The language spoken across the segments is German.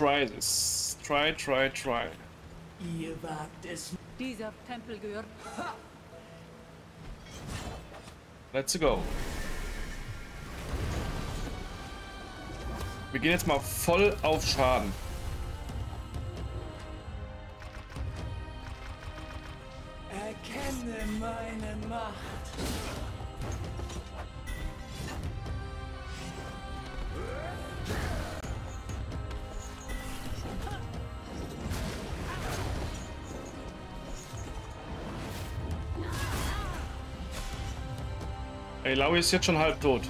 try this. Try, try, try. Ihr wagt es. Dieser Tempel gehört. Let's go. Wir gehen jetzt mal voll auf Schaden. Ey, Laui ist jetzt schon halb tot.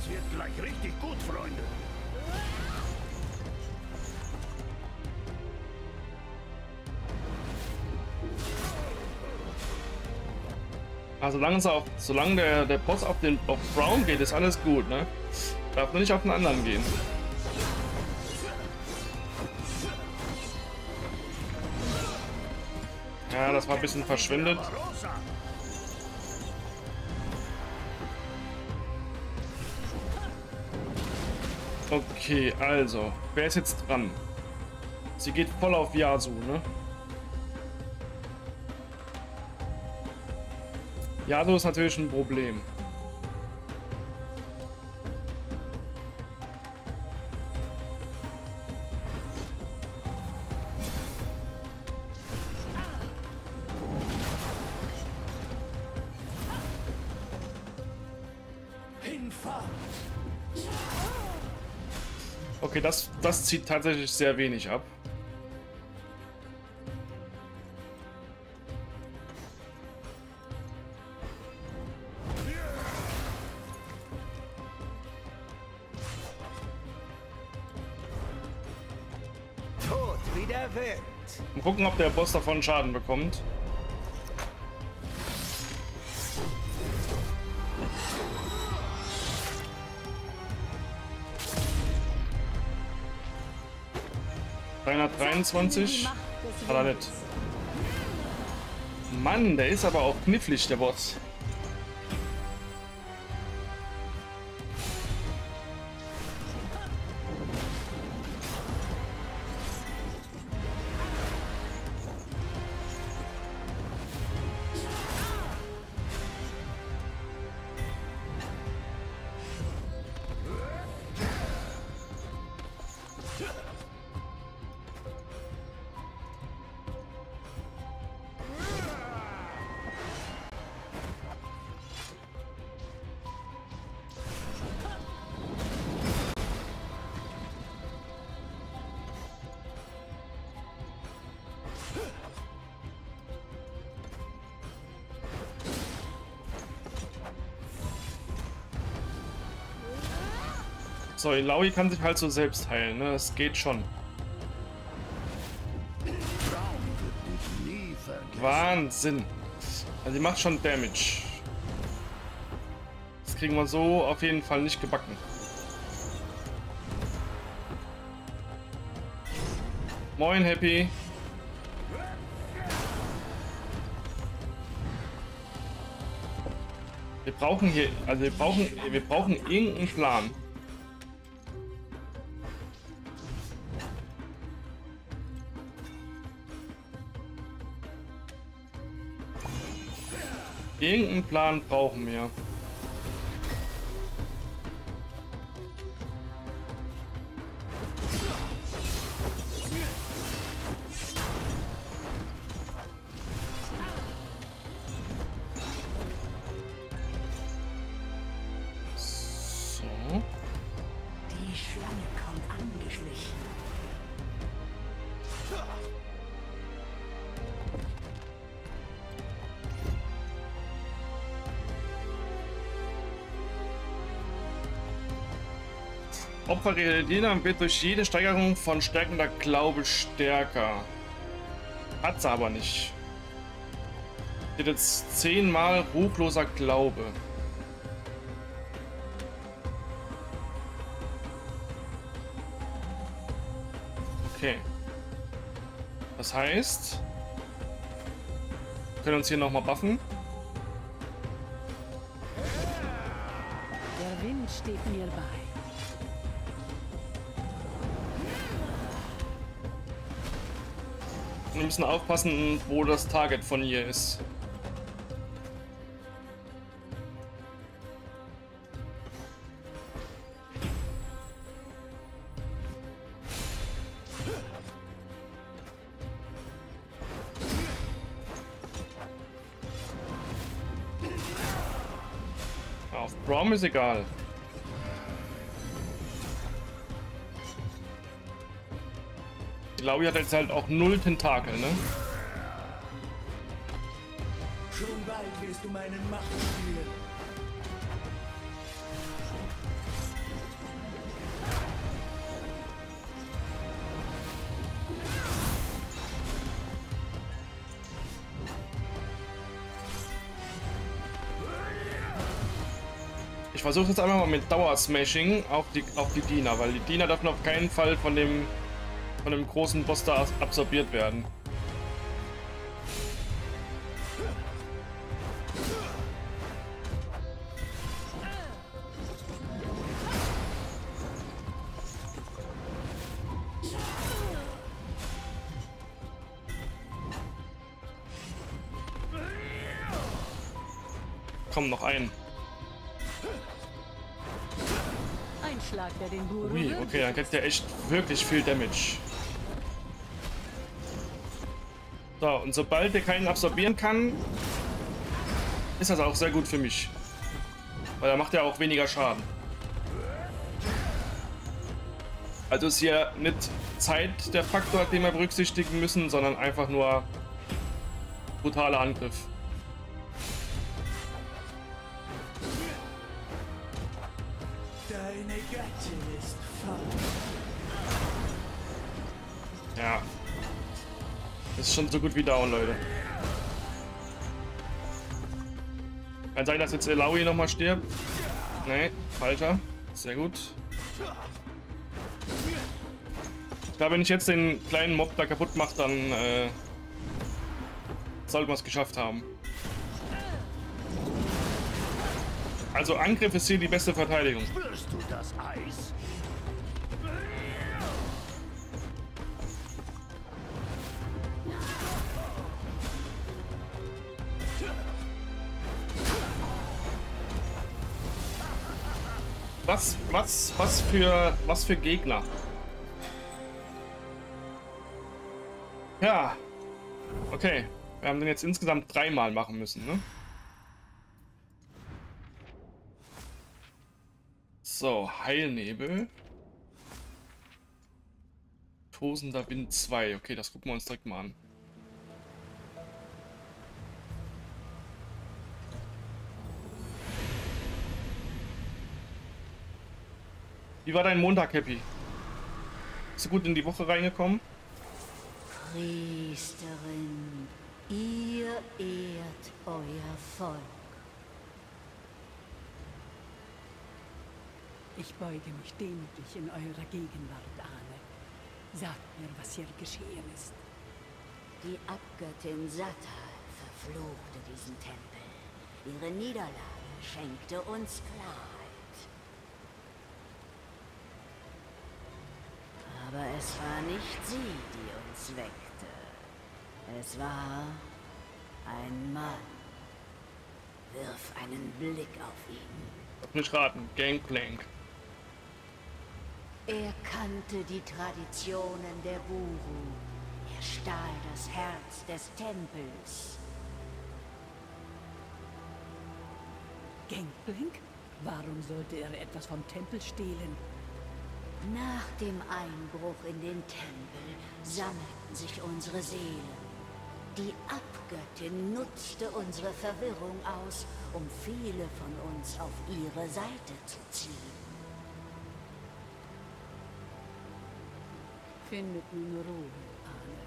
Das wird gleich richtig gut, Freunde. Also solange, es auf, solange der, der Boss auf den auf Brown geht, ist alles gut, ne? Darf nur nicht auf den anderen gehen. Ja, das war ein bisschen verschwindet. Okay, also, wer ist jetzt dran? Sie geht voll auf Yasu, ne? Yasu ist natürlich ein Problem. Okay, das, das zieht tatsächlich sehr wenig ab. Tot wie der Wind. Mal gucken, ob der Boss davon Schaden bekommt. Dreihundertdreiundzwanzig. Hat er nicht. Mann, der ist aber auch knifflig, der Boss. So, Laui kann sich halt so selbst heilen, ne? Das geht schon. Wahnsinn. Also die macht schon Damage. Das kriegen wir so auf jeden Fall nicht gebacken. Moin, Happy. Wir brauchen hier, also wir brauchen, wir brauchen irgendeinen Plan. Irgendeinen Plan brauchen wir. Opfer reagieren wird durch jede Steigerung von stärkender Glaube stärker. Hat's aber nicht. Steht jetzt zehnmal ruchloser Glaube. Okay. Das heißt, wir können uns hier nochmal buffen. Der Wind steht mir bei. Wir müssen aufpassen, wo das Target von ihr ist. Auf Brom ist egal. Die Laui hat jetzt halt auch null Tentakel, ne? Schon bald wirst du meinen Macht spüren. Ich versuche jetzt einfach mal mit Dauer-Smashing auf die, auf die Diener, weil die Diener dürfen auf keinen Fall von dem, von dem großen Boss da absorbiert werden. Komm, noch ein. Ein Schlag, der den Guru Ui, okay, dann kriegt der echt wirklich viel Damage. So, und sobald der keinen absorbieren kann, ist das auch sehr gut für mich. Weil er macht ja auch weniger Schaden. Also ist hier nicht Zeit der Faktor, den wir berücksichtigen müssen, sondern einfach nur brutaler Angriff. Deine Gattin ist. Ja. Ist schon so gut wie down, Leute. Kann sein, dass jetzt Elaui nochmal stirbt. Nee, falscher. Sehr gut. Glaube, wenn ich jetzt den kleinen Mob da kaputt mache, dann äh, sollten wir es geschafft haben. Also Angriff ist hier die beste Verteidigung. Was, was, was für, was für Gegner? Ja. Okay. Wir haben den jetzt insgesamt dreimal machen müssen, ne? So, Heilnebel. Tosender Wind 2. Okay, das gucken wir uns direkt mal an. Wie war dein Montag, Happy? Bist du gut in die Woche reingekommen? Priesterin, ihr ehrt euer Volk. Ich beuge mich demütig in eurer Gegenwart, Ahne. Sagt mir, was hier geschehen ist. Die Abgöttin Satal verfluchte diesen Tempel. Ihre Niederlage schenkte uns Klarheit. Aber es war nicht sie, die uns weckte. Es war ein Mann. Wirf einen Blick auf ihn. Lass mich raten. Gangplank. Er kannte die Traditionen der Buru. Er stahl das Herz des Tempels. Gangplank? Warum sollte er etwas vom Tempel stehlen? Nach dem Einbruch in den Tempel sammelten sich unsere Seelen. Die Abgöttin nutzte unsere Verwirrung aus, um viele von uns auf ihre Seite zu ziehen. Findet nun Ruhe, Ahne.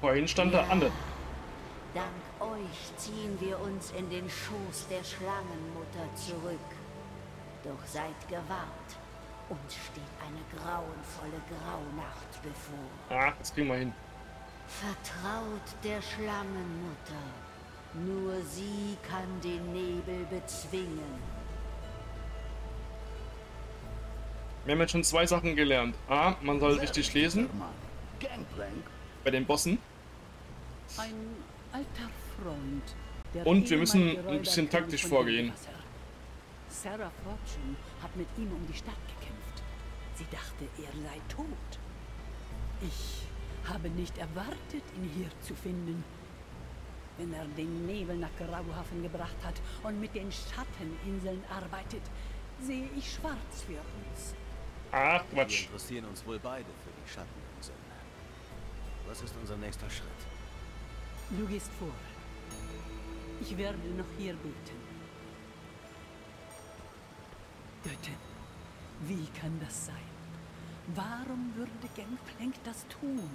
Vorhin stand da Anne. Dank euch ziehen wir uns in den Schoß der Schlangenmutter zurück. Doch seid gewahrt, uns steht eine grauenvolle Graunacht bevor. Ah, das kriegen wir hin. Vertraut der Schlangenmutter. Nur sie kann den Nebel bezwingen. Wir haben jetzt schon zwei Sachen gelernt. A, man soll richtig lesen bei den Bossen. Ein alter Freund. Und wir müssen ein bisschen taktisch vorgehen. Sarah Fortune hat mit ihm um die Stadt gekämpft. Sie dachte, er sei tot. Ich habe nicht erwartet, ihn hier zu finden. Wenn er den Nebel nach Grauhafen gebracht hat und mit den Schatteninseln arbeitet, sehe ich schwarz für uns. Ach, Wir Quatsch. interessieren uns wohl beide für die Schatteninseln. Was ist unser nächster Schritt? Du gehst vor. Ich werde noch hier beten. Göttin, wie kann das sein? Warum würde Gangplank das tun?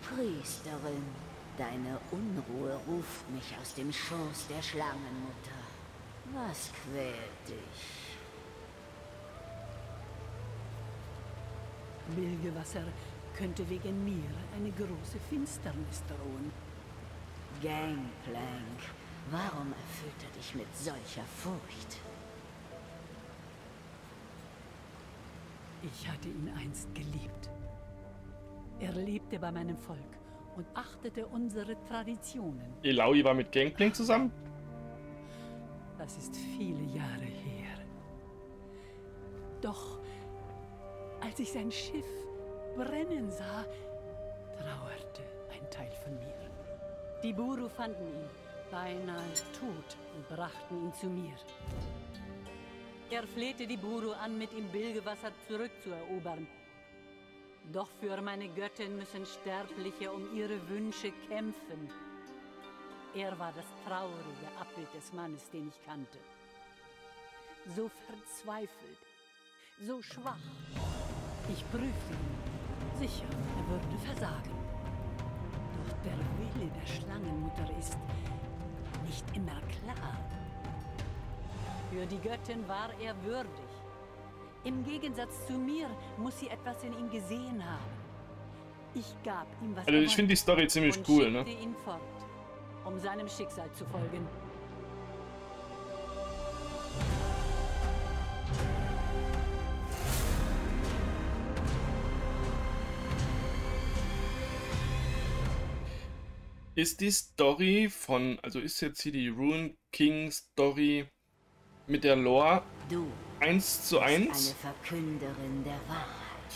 Priesterin, deine Unruhe ruft mich aus dem Schoß der Schlangenmutter. Was quält dich? Bilgewasser könnte wegen mir eine große Finsternis drohen. Gangplank, warum erfüllt er dich mit solcher Furcht? Ich hatte ihn einst geliebt. Er lebte bei meinem Volk und achtete unsere Traditionen. Elaui war mit Gangplank zusammen? Das ist viele Jahre her. Doch als ich sein Schiff brennen sah, trauerte ein Teil von mir. Die Buru fanden ihn, beinahe tot, und brachten ihn zu mir. Er flehte die Buru an, mit ihm Bilgewasser zurückzuerobern. Doch für meine Göttin müssen Sterbliche um ihre Wünsche kämpfen. Er war das traurige Abbild des Mannes, den ich kannte. So verzweifelt, so schwach. Ich prüfte ihn. Sicher, er würde versagen. Doch der Wille der Schlangenmutter ist nicht immer klar. Für die Göttin war er würdig. Im Gegensatz zu mir muss sie etwas in ihm gesehen haben. Ich gab ihm was Also ich finde die Story ziemlich cool, ne? ihn fort, um seinem Schicksal zu folgen. Ist die Story von, also ist jetzt hier die Rune King Story mit der Lore Du 1 zu bist 1? eine Verkünderin der Wahrheit.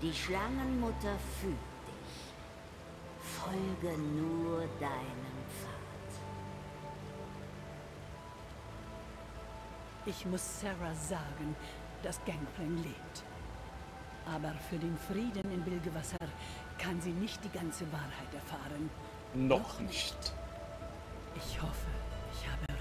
Die Schlangenmutter fühlt dich. Folge nur deinem Pfad. Ich muss Sarah sagen, dass Gangplank lebt. Aber für den Frieden in Bilgewasser kann sie nicht die ganze Wahrheit erfahren. Noch nicht. Ich hoffe, ich habe.